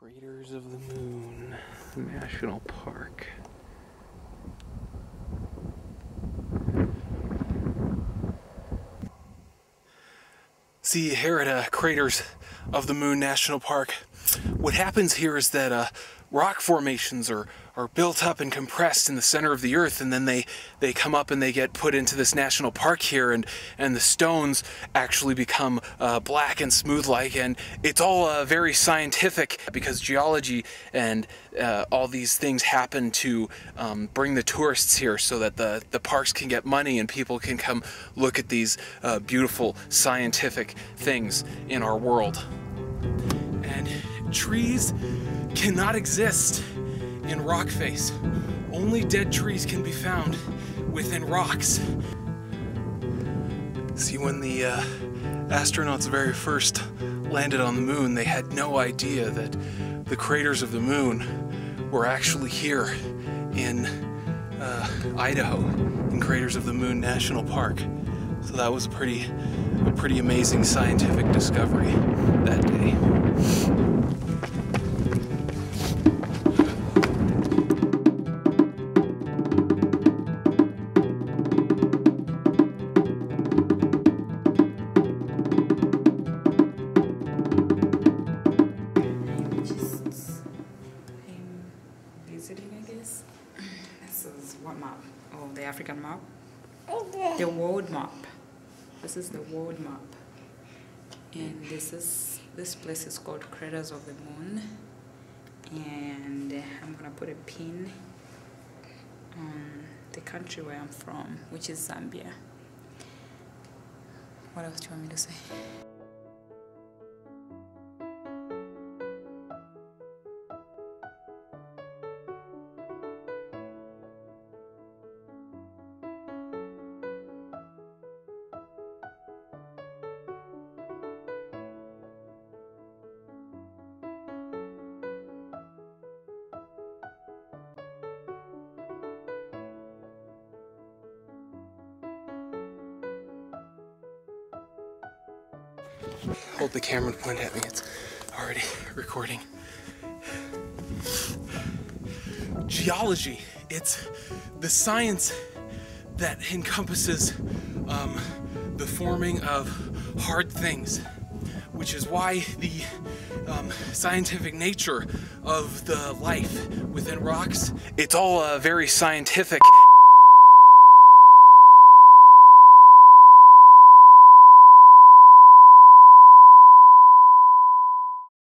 Craters of the Moon National Park. See, here at uh, Craters of the Moon National Park, what happens here is that uh, rock formations are, are built up and compressed in the center of the earth and then they, they come up and they get put into this national park here and, and the stones actually become uh, black and smooth like and it's all uh, very scientific because geology and uh, all these things happen to um, bring the tourists here so that the, the parks can get money and people can come look at these uh, beautiful scientific things in our world. Trees cannot exist in rock face. Only dead trees can be found within rocks. See, when the uh, astronauts very first landed on the moon, they had no idea that the craters of the moon were actually here in uh, Idaho, in Craters of the Moon National Park. So that was a pretty, a pretty amazing scientific discovery is what map? Oh, the African map. Oh, the world map. This is the world map. And this is this place is called Craters of the Moon. And I'm gonna put a pin on the country where I'm from, which is Zambia. What else do you want me to say? Hold the camera and point at me. It's already recording. Geology. It's the science that encompasses um, the forming of hard things, which is why the um, scientific nature of the life within rocks, it's all uh, very scientific